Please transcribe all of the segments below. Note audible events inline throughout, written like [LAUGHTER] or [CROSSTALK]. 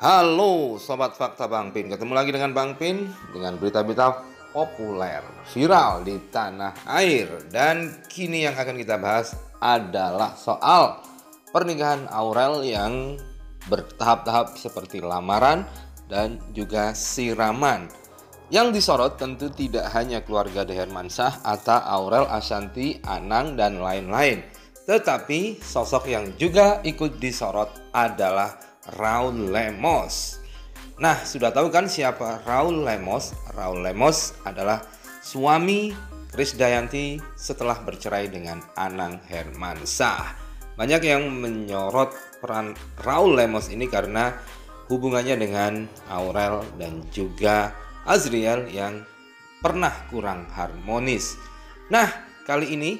Halo Sobat Fakta Bang Pin. Ketemu lagi dengan Bang Pin Dengan berita-berita populer Viral di tanah air. Dan kini yang akan kita bahas adalah soal Pernikahan Aurel yang bertahap-tahap seperti lamaran Dan juga siraman. Yang disorot tentu tidak hanya keluarga De Hermansah Atta, Aurel, Ashanti, Anang, dan lain-lain. Tetapi sosok yang juga ikut disorot adalah Raul Lemos. Nah, sudah tahu kan siapa Raul Lemos? Raul Lemos adalah suami Kris Dayanti setelah bercerai dengan Anang Hermansah. Banyak yang menyorot peran Raul Lemos ini karena hubungannya dengan Aurel dan juga Azriel yang pernah kurang harmonis. Nah, kali ini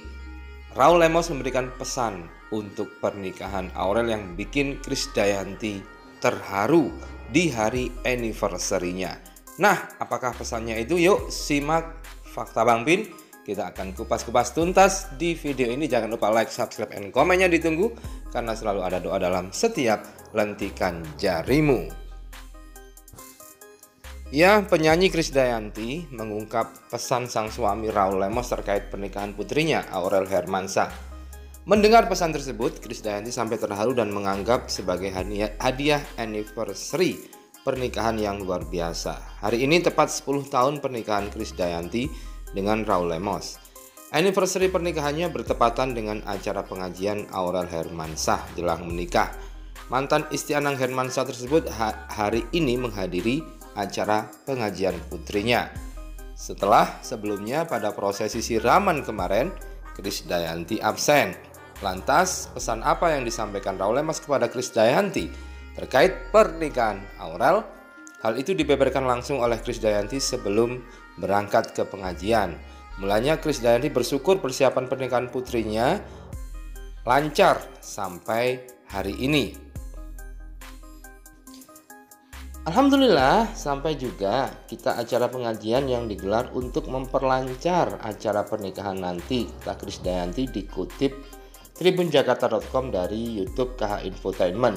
Raul Lemos memberikan pesan untuk pernikahan Aurel yang bikin Krisdayanti terharu di hari anniversary-nya. Nah, apakah pesannya itu? Yuk simak fakta Bang Pin. Kita akan kupas-kupas tuntas di video ini. Jangan lupa like, subscribe, and komennya ditunggu karena selalu ada doa dalam setiap lentikan jarimu. Ya, penyanyi Krisdayanti mengungkap pesan sang suami Raul Lemos terkait pernikahan putrinya Aurel Hermansyah Mendengar pesan tersebut, Krisdayanti sampai terharu dan menganggap sebagai hadiah anniversary pernikahan yang luar biasa. Hari ini tepat 10 tahun pernikahan Krisdayanti dengan Raul Lemos. Anniversary pernikahannya bertepatan dengan acara pengajian Aurel Hermansah jelang menikah. Mantan istri Anang Hermansah tersebut hari ini menghadiri acara pengajian putrinya. Setelah sebelumnya pada prosesi siraman kemarin, Krisdayanti absen. Lantas, pesan apa yang disampaikan Raul Lemas kepada Kris Dayanti terkait pernikahan Aurel? Hal itu dibeberkan langsung oleh Kris Dayanti sebelum berangkat ke pengajian. Mulanya Kris Dayanti bersyukur persiapan pernikahan putrinya lancar sampai hari ini. Alhamdulillah sampai juga kita acara pengajian yang digelar untuk memperlancar acara pernikahan nanti. Kata Kris Dayanti dikutip tribunjakarta.com dari YouTube KH Infotainment.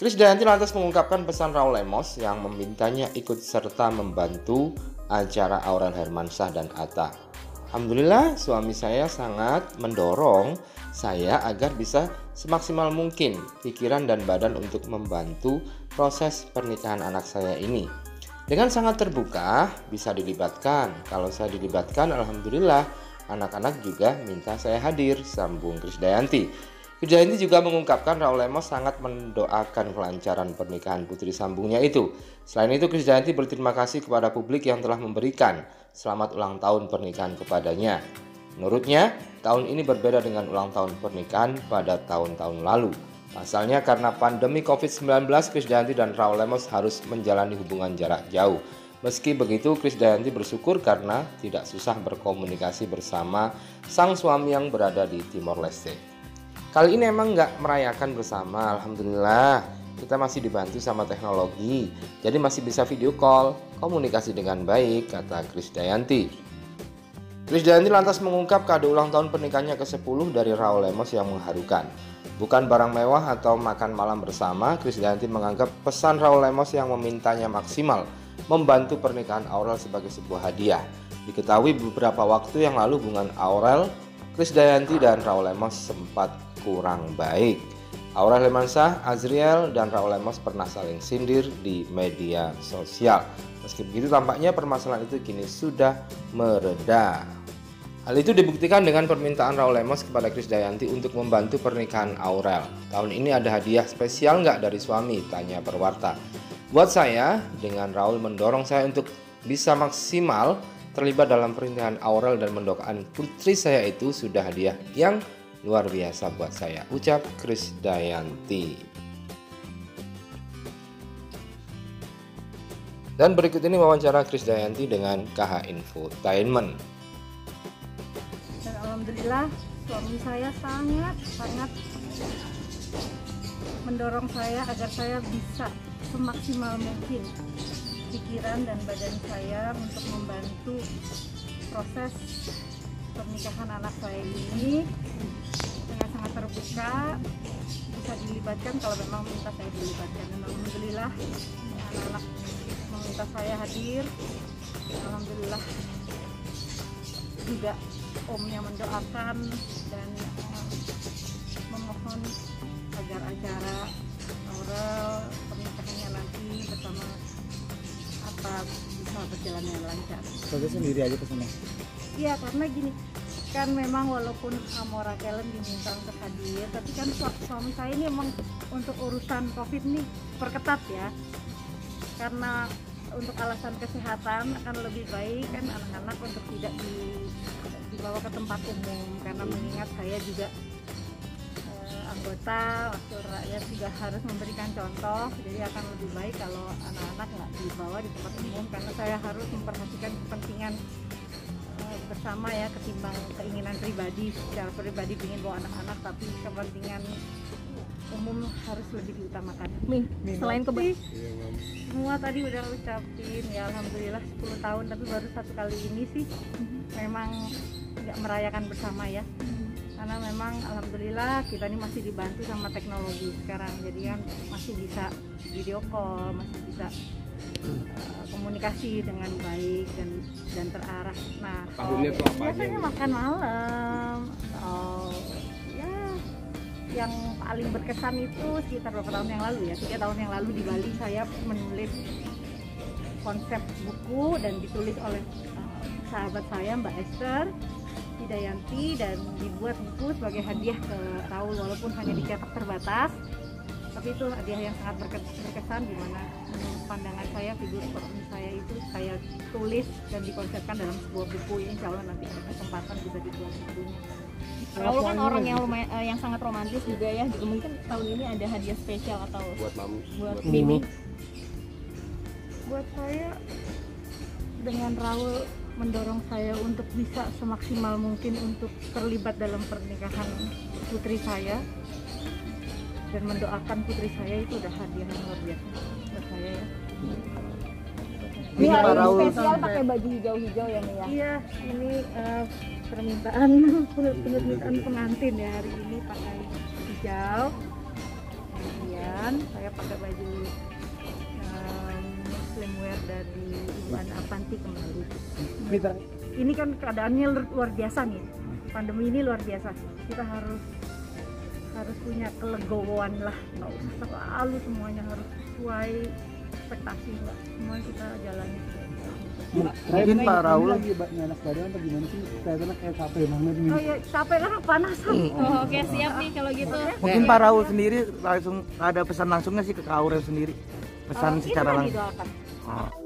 Chris Dayanti lantas mengungkapkan pesan Raul Lemos yang memintanya ikut serta membantu acara Aurel Hermansyah dan Atta. Alhamdulillah suami saya sangat mendorong saya agar bisa semaksimal mungkin pikiran dan badan untuk membantu proses pernikahan anak saya ini. Dengan sangat terbuka bisa dilibatkan. Kalau saya dilibatkan alhamdulillah Anak-anak juga minta saya hadir, sambung Krisdayanti. Krisdayanti juga mengungkapkan Raul Lemos sangat mendoakan kelancaran pernikahan putri sambungnya itu. Selain itu, Krisdayanti berterima kasih kepada publik yang telah memberikan selamat ulang tahun pernikahan kepadanya. Menurutnya, tahun ini berbeda dengan ulang tahun pernikahan pada tahun-tahun lalu. Pasalnya karena pandemi COVID-19, Krisdayanti dan Raul Lemos harus menjalani hubungan jarak jauh. Meski begitu, Kris Dayanti bersyukur karena tidak susah berkomunikasi bersama sang suami yang berada di Timor Leste. Kali ini emang nggak merayakan bersama, Alhamdulillah. Kita masih dibantu sama teknologi, jadi masih bisa video call, komunikasi dengan baik, kata Kris Kris Dayanti lantas mengungkap kado ulang tahun pernikahannya ke-10 dari Raul Lemos yang mengharukan. Bukan barang mewah atau makan malam bersama, Kris Dayanti menganggap pesan Raul Lemos yang memintanya maksimal membantu pernikahan Aurel sebagai sebuah hadiah. Diketahui beberapa waktu yang lalu hubungan Aurel, Kris Dayanti dan Raul Lemos sempat kurang baik. Aurel Lemansah, Azriel, dan Raul Lemos pernah saling sindir di media sosial. Meski begitu tampaknya permasalahan itu kini sudah mereda. Hal itu dibuktikan dengan permintaan Raul Lemos kepada Kris Dayanti untuk membantu pernikahan Aurel. Tahun ini ada hadiah spesial nggak dari suami? Tanya perwarta. Buat saya, dengan Raul mendorong saya untuk bisa maksimal terlibat dalam pernikahan Aurel dan mendoakan putri saya itu sudah hadiah yang luar biasa buat saya. Ucap Kris Dayanti. Dan berikut ini wawancara Kris Dayanti dengan KH Infotainment. Dan alhamdulillah suami saya sangat sangat mendorong saya agar saya bisa semaksimal mungkin pikiran dan badan saya untuk membantu proses pernikahan anak saya ini terbuka bisa dilibatkan kalau memang minta saya dilibatkan dan alhamdulillah anak-anak meminta saya hadir alhamdulillah juga omnya mendoakan dan uh, memohon agar acara Aurel pernikahannya nanti bersama apa bisa berjalan dengan lancar. Saya sendiri aja ke sana. Iya karena gini kan memang walaupun Amora Kellen diminta untuk hadir tapi kan su- suami saya ini emang untuk urusan covid nih perketat ya. Karena untuk alasan kesehatan akan lebih baik kan anak-anak untuk tidak di- dibawa ke tempat umum. Karena mengingat saya juga eh, anggota wakil rakyat juga harus memberikan contoh. Jadi akan lebih baik kalau anak-anak nggak dibawa di tempat umum karena saya harus memperhatikan kepentingan bersama ya ketimbang keinginan pribadi. Secara pribadi ingin bawa anak-anak tapi kepentingan umum harus lebih diutamakan. Nih, selain keba- Semua tadi udah ucapin ya alhamdulillah 10 tahun tapi baru satu kali ini sih. Memang nggak merayakan bersama ya. Karena memang alhamdulillah kita ini masih dibantu sama teknologi sekarang. Jadi kan masih bisa video call masih bisa uh, komunikasi dengan baik dan dan terarah. Nah Tahunnya tuh apa biasanya makan malam oh ya yang paling berkesan itu sekitar beberapa tahun yang lalu ya? Tiga tahun yang lalu di Bali saya menulis konsep buku dan ditulis oleh uh, sahabat saya Mbak Esther Hidayanti dan dibuat buku sebagai hadiah ke Raul walaupun hanya dicetak terbatas tapi itu hadiah yang sangat berke- berkesan di mana menurut pandangan saya figur peran saya itu saya tulis dan dikonsepkan dalam sebuah buku ini insya Allah nanti ada kesempatan bisa dibuat bukunya Raul kan orang yang lumayan, eh, yang sangat romantis juga ya. Juga mungkin tahun ini ada hadiah spesial atau buat mam buat buat Mimi. buat saya dengan Raul mendorong saya untuk bisa semaksimal mungkin untuk terlibat dalam pernikahan putri saya dan mendoakan putri saya itu udah hadiah yang luar biasa buat saya ya. Ini hari ini spesial pakai baju hijau-hijau ya Mia. Iya, ini eh, permintaan [LAUGHS] permintaan pengantin ya hari ini pakai hijau. Kemudian saya pakai baju em, muslim wear dari Ibu Ana Avanti kembali. Ini kan keadaannya luar biasa nih. Pandemi ini luar biasa. Kita harus harus punya kelegowoan lah. Nggak usah selalu semuanya harus sesuai ekspektasi mbak. Semua kita jalani. mungkin Pak Raul lagi enak badan atau gimana sih? Kelihatannya kayak capek banget nih. Oh ya capek lah panasan. Oh, Oke, siap nih kalau gitu. Mungkin Pak Raul sendiri langsung ada pesan langsungnya sih ke Kak Aurel sendiri. Pesan Oh, secara kan langsung. Oh.